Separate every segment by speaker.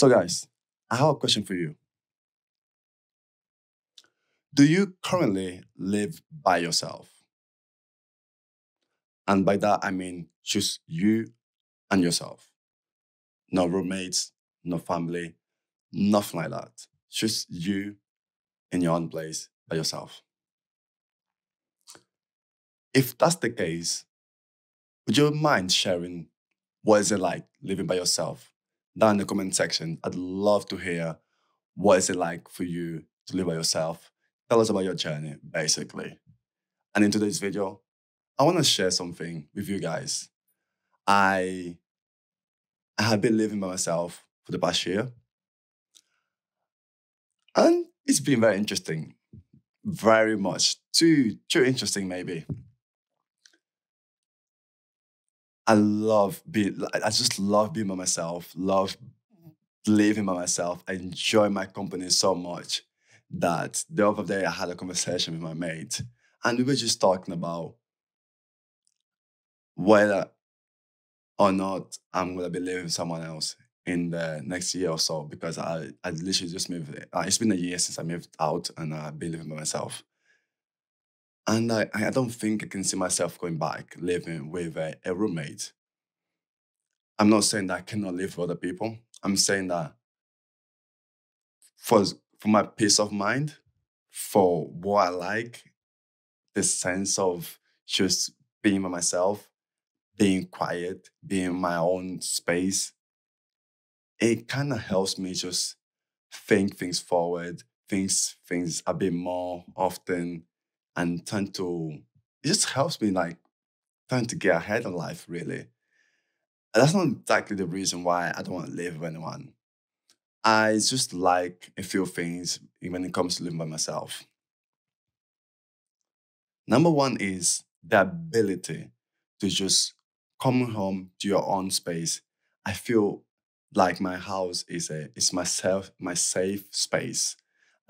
Speaker 1: So, guys, I have a question for you. Do you currently live by yourself? And by that, I mean just you and yourself. No roommates, no family, nothing like that. Just you in your own place by yourself. If that's the case, would you mind sharing what is it like living by yourself? Down in the comment section, I'd love to hear what is it like for you to live by yourself. Tell us about your journey, basically. And in today's video, I want to share something with you guys. I, I have been living by myself for the past year. And it's been very interesting. Very much. Too, too interesting, maybe. I love being, I just love being by myself, love living by myself. I enjoy my company so much that the other day I had a conversation with my mate and we were just talking about whether or not I'm gonna be living with someone else in the next year or so because I, I literally just moved. Uh, it's been a year since I moved out and I've been living by myself. And I, I don't think I can see myself going back living with a, a roommate. I'm not saying that I cannot live with other people. I'm saying that for, for my peace of mind, for what I like, the sense of just being by myself, being quiet, being in my own space, it kind of helps me just think things forward, things things a bit more often, and tend to it just helps me like trying to get ahead in life really. And that's not exactly the reason why I don't want to live with anyone. I just like a few things when it comes to living by myself. Number one is the ability to just come home to your own space. I feel like my house is a is myself my safe space.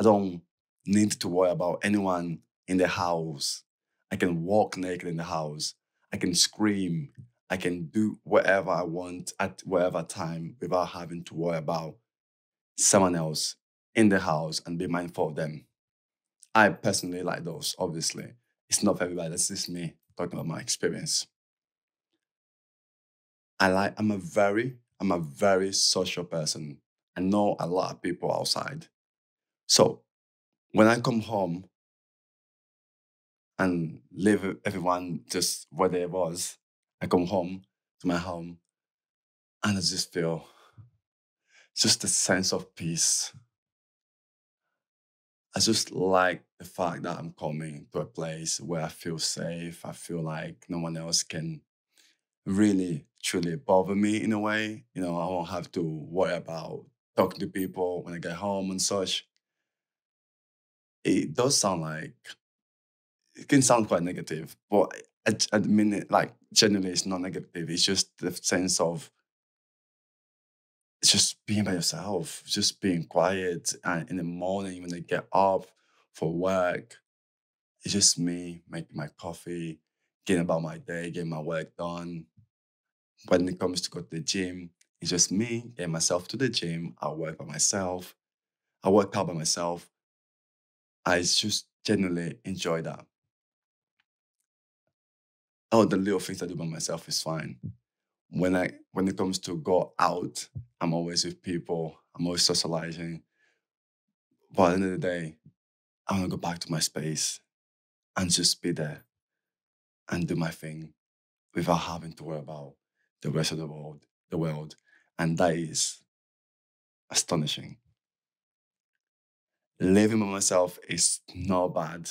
Speaker 1: I don't need to worry about anyone in the house. I can walk naked in the house. I can scream. I can do whatever I want at whatever time without having to worry about someone else in the house and be mindful of them. I personally like those, obviously. It's not for everybody, that's just me talking about my experience. I like I'm a very I'm a very social person. I know a lot of people outside. So when I come home and leave everyone just where they was, I come home to my home and I just feel just a sense of peace. I just like the fact that I'm coming to a place where I feel safe. I feel like no one else can really truly bother me in a way. You know, I won't have to worry about talking to people when I get home and such. It does sound like it can sound quite negative, but at, at minute, like generally, it's not negative. It's just the sense of it's just being by yourself, just being quiet. And in the morning when I get up for work, it's just me making my coffee, getting about my day, getting my work done, when it comes to go to the gym, it's just me getting myself to the gym. I work by myself. I work out by myself. I just genuinely enjoy that. Oh, the little things I do by myself is fine. When I when it comes to go out, I'm always with people. I'm always socializing. But at the end of the day, I want to go back to my space and just be there and do my thing without having to worry about the rest of the world, the world, and that is astonishing. Living by myself is not bad.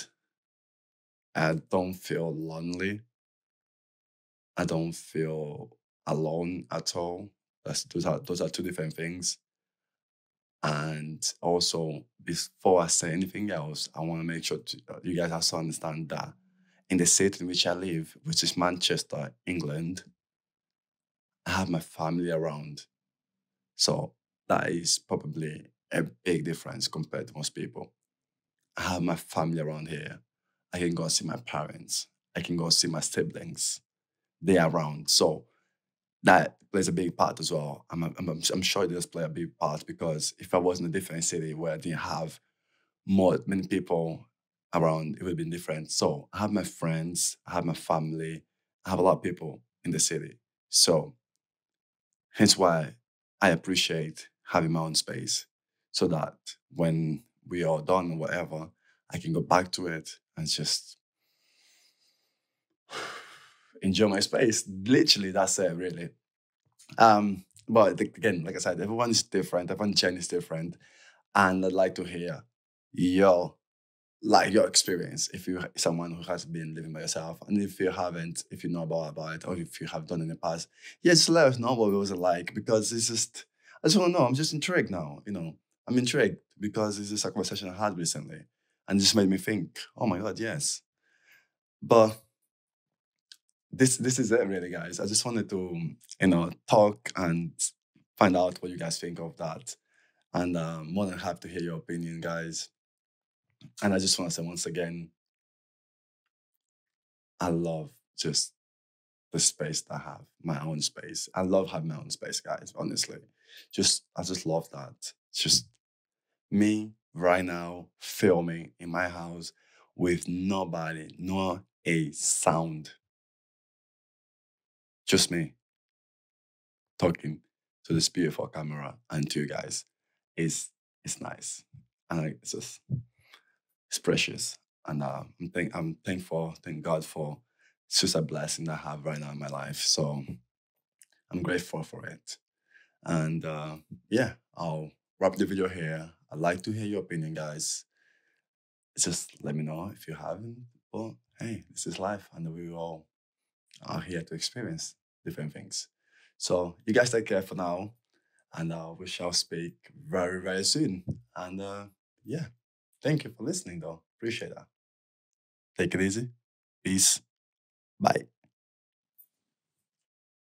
Speaker 1: I don't feel lonely. I don't feel alone at all. That's, those are those are two different things. And also, before I say anything else, I want to make sure to, uh, you guys also understand that in the city in which I live, which is Manchester, England, I have my family around. So that is probably a big difference compared to most people. I have my family around here. I can go see my parents. I can go see my siblings. They are around. So that plays a big part as well. I'm, I'm, I'm, sure it does play a big part because if I was in a different city where I didn't have more many people around, it would have been different. So I have my friends, I have my family, I have a lot of people in the city. So hence why I appreciate having my own space so that when we are done or whatever, I can go back to it and just enjoy my space. Literally, that's it, really. Um, but again, like I said, everyone is different, everyone's journey is different. And I'd like to hear your like your experience if you're someone who has been living by yourself and if you haven't if you know about, about it or if you have done in the past yeah just let us know what it was like because it's just i just want to know i'm just intrigued now you know i'm intrigued because it's just a conversation i had recently and this made me think oh my god yes but this this is it really guys i just wanted to you know talk and find out what you guys think of that and um, more than happy to hear your opinion guys and I just want to say once again, I love just the space that I have, my own space. I love having my own space, guys, honestly. Just I just love that. It's just me right now filming in my house with nobody, not a sound. Just me talking to this beautiful camera and to you guys. It's it's nice. And it's just it's precious. And uh, I'm, thank, I'm thankful, thank God for it's just a blessing I have right now in my life. So I'm grateful for it. And uh, yeah, I'll wrap the video here. I'd like to hear your opinion, guys. Just let me know if you haven't. Well, hey, this is life, and we all are here to experience different things. So you guys take care for now, and uh, we shall speak very, very soon. And uh, yeah. Thank you for listening, though. Appreciate that. Take it easy. Peace. Bye.